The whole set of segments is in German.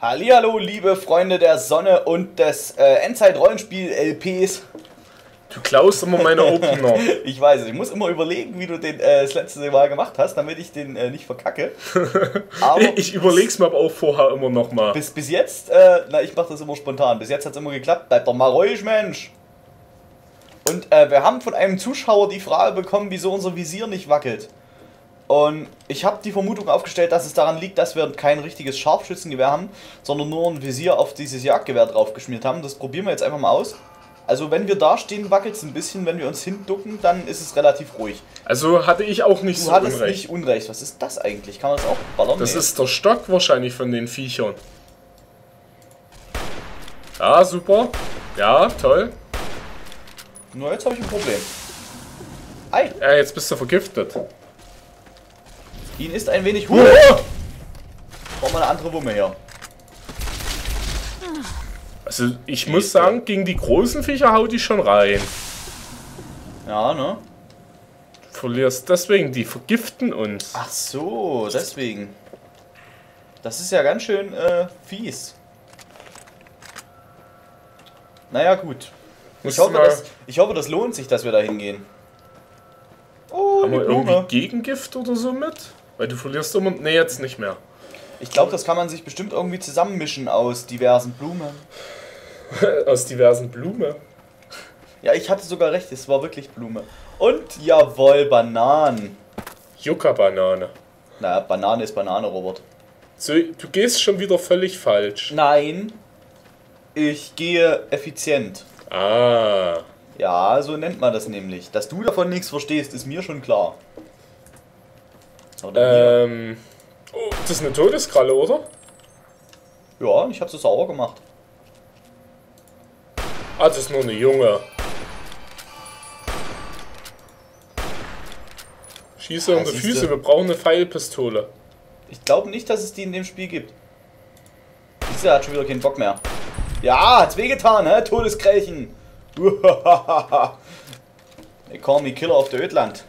Hallihallo, liebe Freunde der Sonne und des äh, Endzeit-Rollenspiel-LPs. Du klaust immer meine Opener. ich weiß es, ich muss immer überlegen, wie du den äh, das letzte Mal gemacht hast, damit ich den äh, nicht verkacke. Aber ich überleg's mir aber auch vorher immer noch mal. Bis, bis jetzt, äh, na, ich mach das immer spontan. Bis jetzt hat's immer geklappt. Bleib doch mal ruhig, Mensch. Und äh, wir haben von einem Zuschauer die Frage bekommen, wieso unser Visier nicht wackelt. Und ich habe die Vermutung aufgestellt, dass es daran liegt, dass wir kein richtiges Scharfschützengewehr haben, sondern nur ein Visier auf dieses Jagdgewehr draufgeschmiert haben. Das probieren wir jetzt einfach mal aus. Also wenn wir da stehen, wackelt es ein bisschen. Wenn wir uns hinducken, dann ist es relativ ruhig. Also hatte ich auch nicht Du so hattest unrecht. nicht Unrecht. Was ist das eigentlich? Kann man das auch ballern? Das Nee. ist der Stock wahrscheinlich von den Viechern. Ja, super. Ja, toll. Nur jetzt habe ich ein Problem. Ei, Ja, jetzt bist du vergiftet. Ihn ist ein wenig... Huh! Brauchen wir eine andere Wumme her. Also ich muss sagen, gegen die großen Viecher haut die schon rein. Ja, ne? Du verlierst deswegen, die vergiften uns. Ach so, deswegen. Das ist ja ganz schön äh, fies. Naja, gut. Ich hoffe, das, ich hoffe, das lohnt sich, dass wir da hingehen. Oh, Haben wir irgendwie. Gegengift oder so mit? Weil du verlierst immer. Ne, jetzt nicht mehr. Ich glaube, das kann man sich bestimmt irgendwie zusammenmischen aus diversen Blumen. Aus diversen Blumen. Ja, ich hatte sogar recht, es war wirklich Blume. Und jawohl, Bananen. Yucca-Banane. Naja, Banane ist Banane, Robert. So, du gehst schon wieder völlig falsch. Nein, ich gehe effizient. Ah. Ja, so nennt man das nämlich. Dass du davon nichts verstehst, ist mir schon klar. Oder. Ähm. Oh, das ist eine Todeskralle, oder? Ja, ich habe so sauber gemacht. Ah, das ist nur eine Junge. Schieße Ja, um die siehste. Füße, wir brauchen eine Pfeilpistole. Ich glaube nicht, dass es die in dem Spiel gibt. Dieser hat schon wieder keinen Bock mehr. Ja, hat's wehgetan, hä? Call me Killer of the Ödland.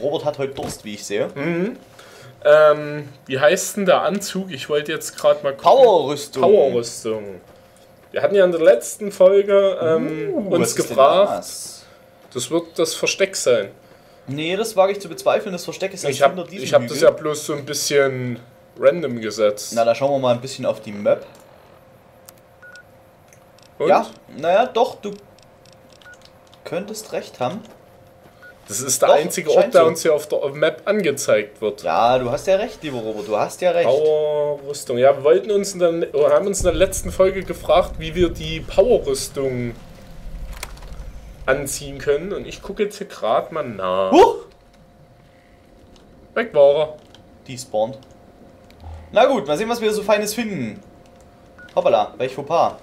Robert hat heute Durst, wie ich sehe. Ähm, wie heißt denn der Anzug? Ich wollte jetzt gerade mal gucken. Powerrüstung. Powerrüstung. Wir hatten ja in der letzten Folge ähm, Uh, uns gefragt, das? das wird das Versteck sein. Nee, das wage ich zu bezweifeln. Das Versteck ist Ich hinter habe diesem ich hab das ja bloß so ein bisschen random gesetzt. Na, da schauen wir mal ein bisschen auf die Map. Und? Ja, naja, doch, du könntest recht haben. Das ist der Doch, einzige Ort, der so. uns hier auf der Map angezeigt wird. Ja, du hast ja recht, lieber Robert, du hast ja recht. Powerrüstung. Ja, wir wollten uns in der, oder haben uns in der letzten Folge gefragt, wie wir die Powerrüstung anziehen können. Und ich gucke jetzt hier gerade mal nach. Huch! Weg war er. Die spawnt. Na gut, mal sehen, was wir so Feines finden. Hoppala, welch Fauxpas.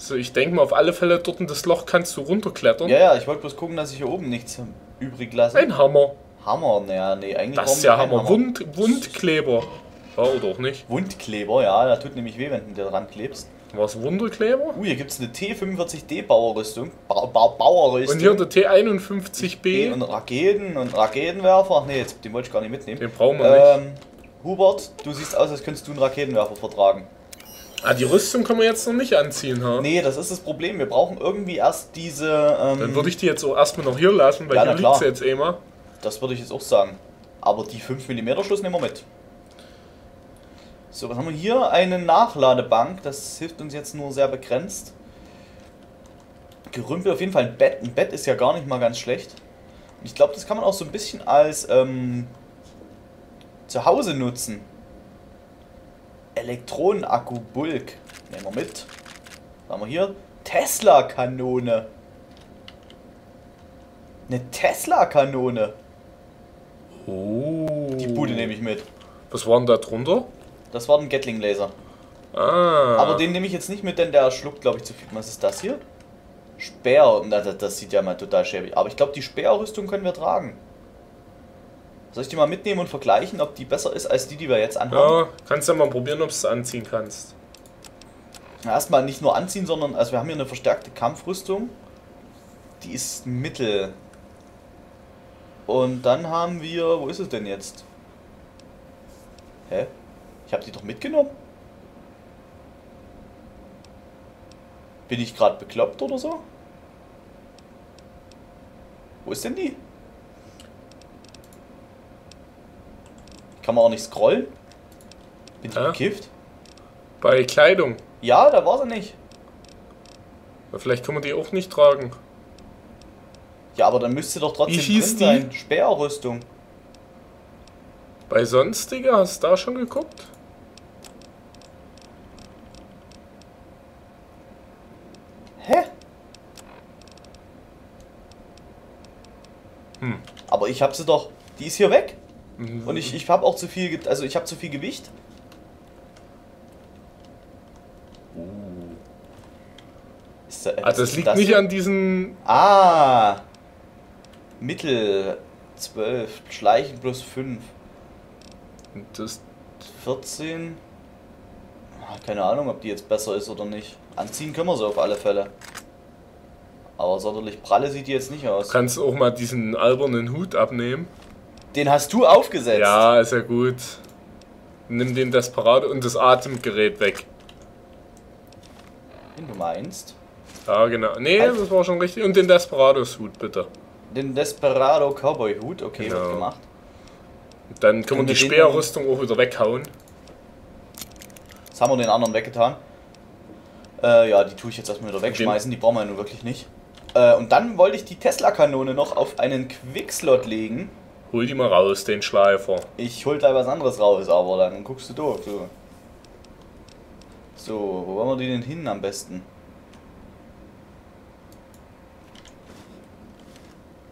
So, ich denke mal, auf alle Fälle dort in das Loch kannst du runterklettern. Ja, ja, ich wollte bloß gucken, dass ich hier oben nichts übrig lasse. Ein Hammer. Hammer, naja, nee, eigentlich Das ist ja keinen Hammer. Wund, Wundkleber. Ja, oder auch nicht. Wundkleber, ja, da tut nämlich weh, wenn du da dran klebst. War es Wunderkleber? Uh, hier gibt's eine T45D Bauerrüstung. Ba ba Bauerrüstung. Und hier der T51B. und Raketen und Raketenwerfer. Nee, jetzt, den wollte ich gar nicht mitnehmen. Den brauchen wir nicht. Ähm, Hubert, du siehst aus, als könntest du einen Raketenwerfer vertragen. Ah, die Rüstung können wir jetzt noch nicht anziehen, ha? Nee, das ist das Problem. Wir brauchen irgendwie erst diese. Ähm, Dann würde ich die jetzt auch erstmal noch hier lassen, weil Ja, hier liegt sie jetzt eh mal. Das würde ich jetzt auch sagen. Aber die 5 mm Schluss nehmen wir mit. So, was haben wir hier? Eine Nachladebank. Das hilft uns jetzt nur sehr begrenzt. Gerümpel auf jeden Fall ein Bett. Ein Bett ist ja gar nicht mal ganz schlecht. Und ich glaube, das kann man auch so ein bisschen als ähm, Zuhause nutzen. Elektronenakku Bulk. Nehmen wir mit. Was haben wir hier? Tesla-Kanone. Eine Tesla-Kanone. Oh. Die Bude nehme ich mit. Was war denn da drunter? Das war ein Gatling-Laser. Ah. Aber den nehme ich jetzt nicht mit, denn der schluckt, glaube ich, zu viel. Was ist das hier? Speer. Na, das, das sieht ja mal total schäbig. Aber ich glaube, die Speerrüstung können wir tragen. Soll ich die mal mitnehmen und vergleichen, ob die besser ist als die, die wir jetzt anhaben? Ja, kannst ja mal probieren, ob du es anziehen kannst. Erstmal nicht nur anziehen, sondern also wir haben hier eine verstärkte Kampfrüstung. Die ist mittel. Und dann haben wir, wo ist es denn jetzt? Hä? Ich habe die doch mitgenommen. Bin ich gerade bekloppt oder so? Wo ist denn die? Kann man auch nicht scrollen? Bin ich Ja. bekifft? Bei Kleidung. Ja, da war sie nicht. Ja, Vielleicht kann man die auch nicht tragen. Ja, aber dann müsste doch trotzdem Wie hieß drin die? sein. Speerrüstung. Bei Sonstiger, hast du da schon geguckt? Hä? Hm. Aber ich habe sie doch. Die ist hier weg. Mhm. Und ich, ich habe auch zu viel, also ich habe zu viel Gewicht. Uh. Ist da, was das liegt denn nicht hier? an diesen. Ah. Mittel 12. Schleichen plus 5. Das, 14. Ah, Keine Ahnung, ob die jetzt besser ist oder nicht. Anziehen können wir sie auf alle Fälle. Aber sonderlich pralle sieht die jetzt nicht aus. kannst du auch mal diesen albernen Hut abnehmen. Den hast du aufgesetzt. Ja, ist ja gut. Nimm den Desperado und das Atemgerät weg. Den du meinst. Ja, genau. Nee, Halt. das war schon richtig. Und den Desperados-Hut, bitte. Den Desperado Cowboy Hut, okay, Genau. wird gemacht. Dann können Können wir die Speerrüstung auch wieder weghauen. Jetzt haben wir den anderen weggetan. Äh, ja, die tue ich jetzt erstmal wieder wegschmeißen, die brauchen wir ja nun wirklich nicht. Äh, und dann wollte ich die Tesla-Kanone noch auf einen Quickslot legen. Hol die mal raus, den Schleifer. Ich hol gleich was anderes raus, aber dann guckst du doof. So, so wo wollen wir die denn hin am besten?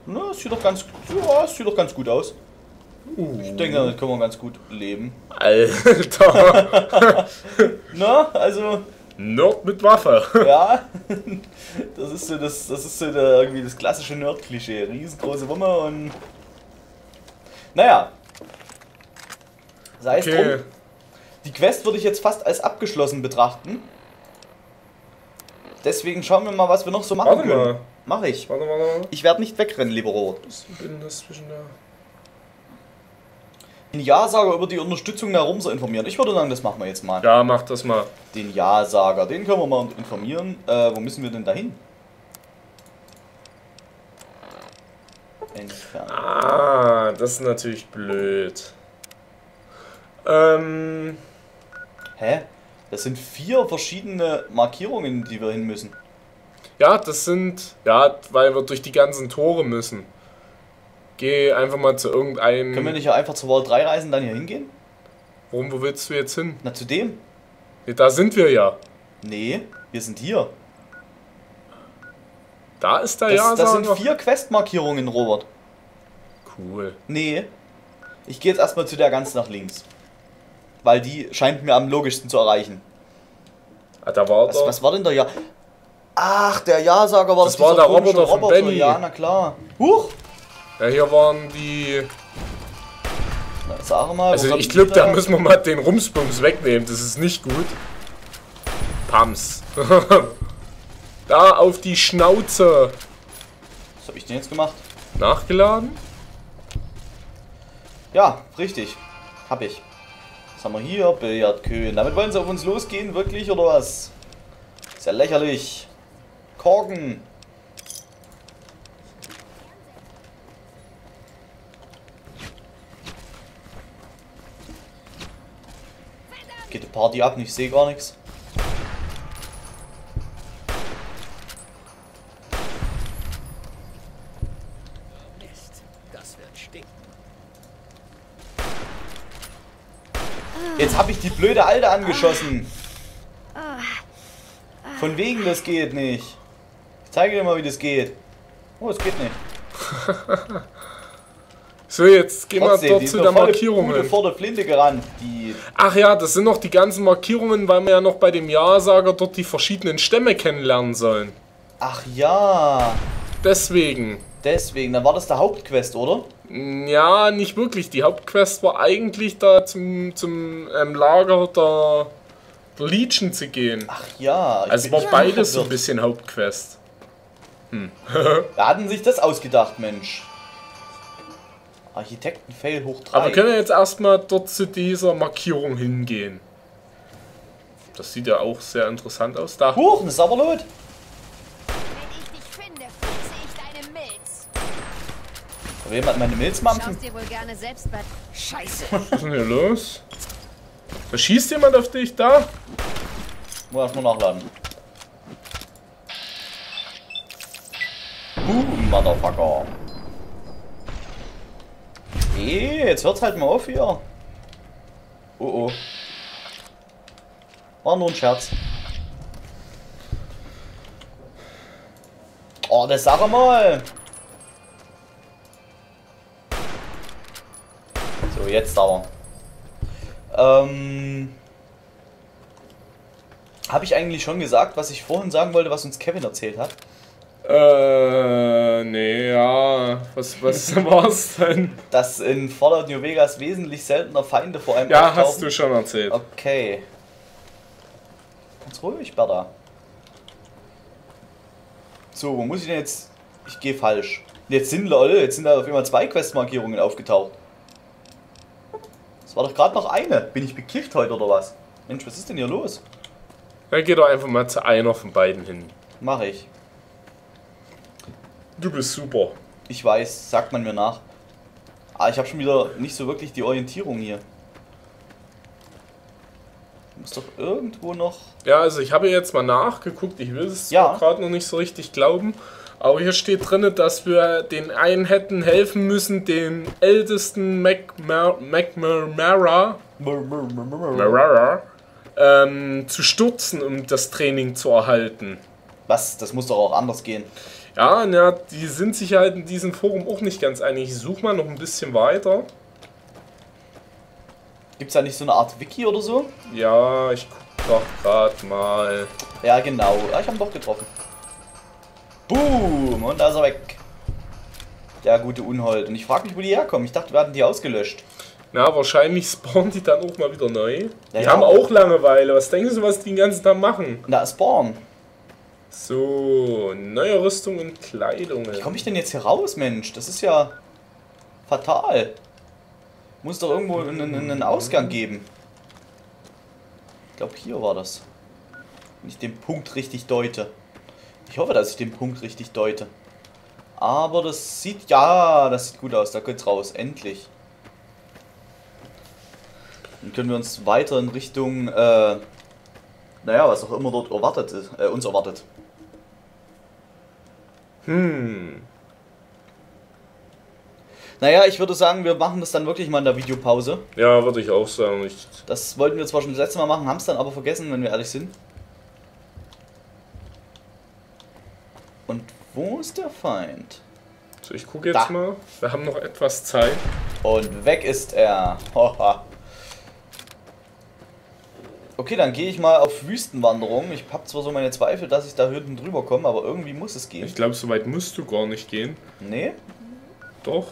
Na, es sieht doch ganz, ja, es sieht doch ganz gut aus. Ich denke, damit können wir ganz gut leben. Alter. Na, also, Nerd mit Waffe. ja, das ist so das, das ist so der, irgendwie das klassische Nerd-Klischee. Riesengroße Wumme und. Naja. Sei es Okay. drum. Die Quest würde ich jetzt fast als abgeschlossen betrachten. Deswegen schauen wir mal, was wir noch so machen Warte können. mal. Mach ich. Warte, warte, warte. Ich werde nicht wegrennen, lieber Robert. Ich bin das zwischen der. Den Ja-Sager über die Unterstützung der Rumser informieren. Ich würde sagen, das machen wir jetzt mal. Ja, mach das mal. Den Ja-Sager, den können wir mal informieren. Äh, wo müssen wir denn da hin? Entfernen. Ah, das ist natürlich blöd. Ähm. Hä? Das sind vier verschiedene Markierungen, die wir hin müssen. Ja, das sind. Ja, weil wir durch die ganzen Tore müssen. Geh einfach mal zu irgendeinem. Können wir nicht einfach zur Wall 3 reisen, dann hier hingehen? Warum, wo willst du jetzt hin? Na, zu dem? Nee, Da sind wir ja. Nee, wir sind hier. Da ist der Das, ja das sind vier Quest-Markierungen, Robert. Cool. Nee. Ich gehe jetzt erstmal zu der ganz nach links. Weil die scheint mir am logischsten zu erreichen. Ah, da war Was, was war denn der Ja? Ach, der Ja-Sager war Das doch war der Roboter von Benny. Ja, na klar. Huch! Ja, hier waren die. Na, sag mal. Also ich glaube, da müssen wir mal den Rumsbums wegnehmen. Das ist nicht gut. Pams. da auf die Schnauze. Was habe ich denn jetzt gemacht? Nachgeladen? Ja, richtig. Hab ich. Was haben wir hier? Billardkühlen. Damit wollen sie auf uns losgehen, wirklich, oder was? Ist ja lächerlich. Korken. Geht die Party ab, ich sehe gar nichts. Mist, das wird stinken. Jetzt habe ich die blöde Alte angeschossen. Von wegen, das geht nicht. Ich zeige dir mal, wie das geht. Oh, es geht nicht. So, jetzt gehen wir Trotzdem, dort zu der Markierungen. Bude vor der Flinte gerannt. Die Ach ja, das sind noch die ganzen Markierungen, weil wir ja noch bei dem Ja-Sager dort die verschiedenen Stämme kennenlernen sollen. Ach ja, Deswegen. deswegen. Dann war das der Hauptquest, oder? Ja, nicht wirklich. Die Hauptquest war eigentlich da zum, zum ähm, Lager der, der Legion zu gehen. Ach ja. ich Also war beides so ein bisschen Hauptquest. Wer hatten sich das ausgedacht, Mensch? Architekten-Fail hoch 3. Aber wir können jetzt erstmal dort zu dieser Markierung hingehen. Das sieht ja auch sehr interessant aus. Da. Huch, ein Sauberlot. Wenn ich dich finde, fritze ich deine Milz. Will jemand meine Milz Schaust mampfen? dir wohl gerne selbst bei... Scheiße. Was ist denn hier los? Da schießt jemand auf dich da? Muss erst mal nachladen. Boom, Motherfucker. Okay, jetzt hört's halt mal auf hier. Oh oh. War nur ein Scherz. Oh, das sag mal. So, jetzt aber. Ähm. Habe ich eigentlich schon gesagt, was ich vorhin sagen wollte, was uns Kevin erzählt hat? Äh, nee, ja. Was, was war's denn? Dass in Fallout New Vegas wesentlich seltener Feinde vor einem Ja, auftauchen. hast du schon erzählt. Okay. Ganz ruhig, Bertha. So, wo muss ich denn jetzt... Ich gehe falsch. Jetzt sind, lol, jetzt sind da auf einmal zwei Questmarkierungen aufgetaucht. War doch gerade noch eine. Bin ich bekifft heute oder was? Mensch, was ist denn hier los? Dann geh doch einfach mal zu einer von beiden hin. Mach ich. Du bist super. Ich weiß, sagt man mir nach. Ah, ich habe schon wieder nicht so wirklich die Orientierung hier. Muss doch irgendwo noch... Ja, also ich habe jetzt mal nachgeguckt. Ich will es Ja. gerade noch nicht so richtig glauben. Aber hier steht drin, dass wir den einen hätten helfen müssen, den ältesten McMara Marara, ähm, zu stürzen, um das Training zu erhalten. Was? Das muss doch auch anders gehen. Ja, na, die sind sich halt in diesem Forum auch nicht ganz einig. Ich suche mal noch ein bisschen weiter. Gibt's da nicht so eine Art Wiki oder so? Ja, ich guck doch gerade mal. Ja, genau. Ah, ich habe ihn doch getroffen. Boom! Und da ist er weg. Der gute Unhold. Und ich frage mich, wo die herkommen. Ich dachte, wir hatten die ausgelöscht. Na, wahrscheinlich spawnen die dann auch mal wieder neu. Ja, die ja. haben auch Langeweile. Was denkst du, was die den ganzen Tag machen? Na, Spawn. So, neue Rüstung und Kleidung. Wie komme ich denn jetzt hier raus, Mensch? Das ist ja fatal. Muss doch irgendwo einen, einen einen Ausgang geben. Ich glaube, hier war das. Wenn ich den Punkt richtig deute. Ich hoffe, dass ich den Punkt richtig deute. Aber das sieht, ja, das sieht gut aus. Da geht's raus. Endlich. Dann können wir uns weiter in Richtung, äh, naja, was auch immer dort erwartet ist, äh, uns erwartet. Hm. Naja, ich würde sagen, wir machen das dann wirklich mal in der Videopause. Ja, würde ich auch sagen. Ich, Das wollten wir zwar schon das letzte Mal machen, haben es dann aber vergessen, wenn wir ehrlich sind. Und wo ist der Feind? so, ich gucke jetzt Da. mal. Wir haben noch etwas Zeit. Und weg ist er. Hoha. Okay, dann gehe ich mal auf Wüstenwanderung. Ich habe zwar so meine Zweifel, dass ich da hinten drüber komme, aber irgendwie muss es gehen. Ich glaube, so weit musst du gar nicht gehen. Nee? Doch.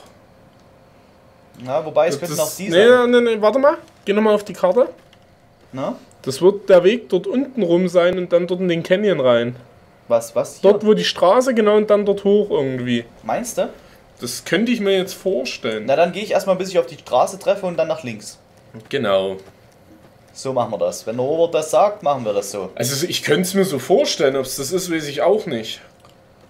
Na, wobei es könnten auch die nee, sein. nee, nee, warte mal. Geh nochmal auf die Karte. Na? Das wird der Weg dort unten rum sein und dann dort in den Canyon rein. Was, was? Hier? Dort, wo die Straße genau und dann dort hoch irgendwie. Meinst du? Das könnte ich mir jetzt vorstellen. Na, dann gehe ich erstmal, bis ich auf die Straße treffe und dann nach links. Genau. So machen wir das. Wenn der Robert das sagt, machen wir das so. Also ich könnte es mir so vorstellen, ob es das ist, weiß ich auch nicht.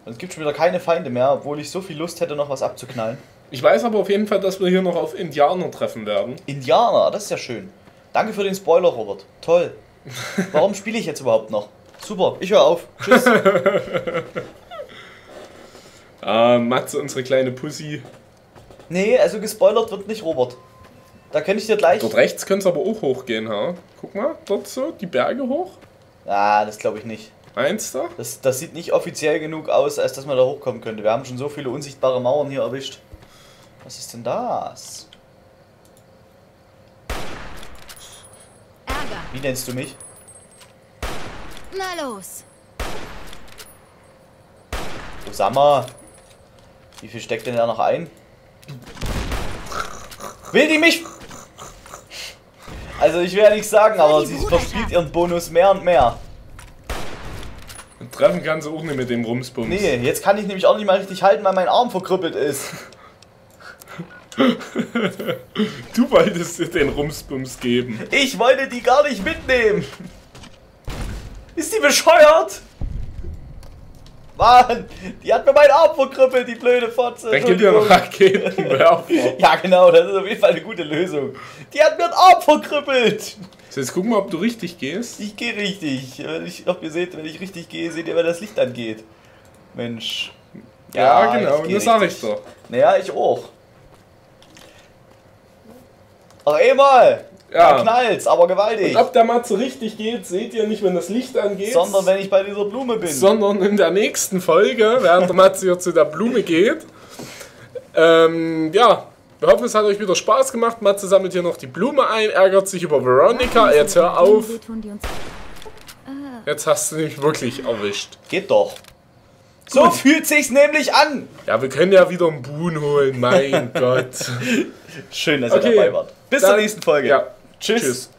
Es gibt schon wieder keine Feinde mehr, obwohl ich so viel Lust hätte, noch was abzuknallen. Ich weiß aber auf jeden Fall, dass wir hier noch auf Indianer treffen werden. Indianer, das ist ja schön. Danke für den Spoiler, Robert. Toll. Warum spiele ich jetzt überhaupt noch? Super, ich höre auf. Tschüss. Ah, Matze, unsere kleine Pussy. Nee, also gespoilert wird nicht Robert. Da kann ich dir gleich. Dort rechts könnte es aber auch hochgehen, ha? Guck mal, dort so, die Berge hoch. Ah, das glaube ich nicht. Meinst du? Das, das sieht nicht offiziell genug aus, als dass man da hochkommen könnte. Wir haben schon so viele unsichtbare Mauern hier erwischt. Was ist denn das? Ärger. Wie nennst du mich? Na los. Du sag mal. Wie viel steckt denn da noch ein? Will die mich? Also ich will ja nichts sagen, aber sie verspielt ihren Bonus mehr und mehr. Und treffen kannst du auch nicht mit dem Rumsbums. Nee, jetzt kann ich nämlich auch nicht mal richtig halten, weil mein Arm verkrüppelt ist. Du wolltest dir den Rumsbums geben. Ich wollte die gar nicht mitnehmen. Ist die bescheuert? Mann, die hat mir meinen Arm verkrüppelt, die blöde Fotze. Dann gib dir noch Raketenwerfer. Ja, genau, das ist auf jeden Fall eine gute Lösung. Die hat mir den Arm verkrüppelt. So, jetzt gucken wir, ob du richtig gehst. Ich gehe richtig. Wenn ich, ob ihr seht, wenn ich richtig gehe, seht ihr, wenn das Licht angeht. Mensch. Ja, genau, ich geh das sag ich doch. Naja, ich auch. Ach, eh mal. Ja. Da knallt's, aber gewaltig. Und ob der Matze richtig geht, seht ihr nicht, wenn das Licht angeht. Sondern wenn ich bei dieser Blume bin. sondern in der nächsten Folge, während der Matze hier zu der Blume geht. Ähm, ja, wir hoffen, es hat euch wieder Spaß gemacht. Matze sammelt hier noch die Blume ein, ärgert sich über Veronica. Jetzt hör auf. Uns Jetzt hast du mich wirklich erwischt. Geht doch. So fühlt sich's nämlich an. Ja, wir können ja wieder einen Boon holen, mein Gott. Schön, dass Okay, ihr dabei wart. Bis dann- zur nächsten Folge. Ja, Tschüss. tschüss.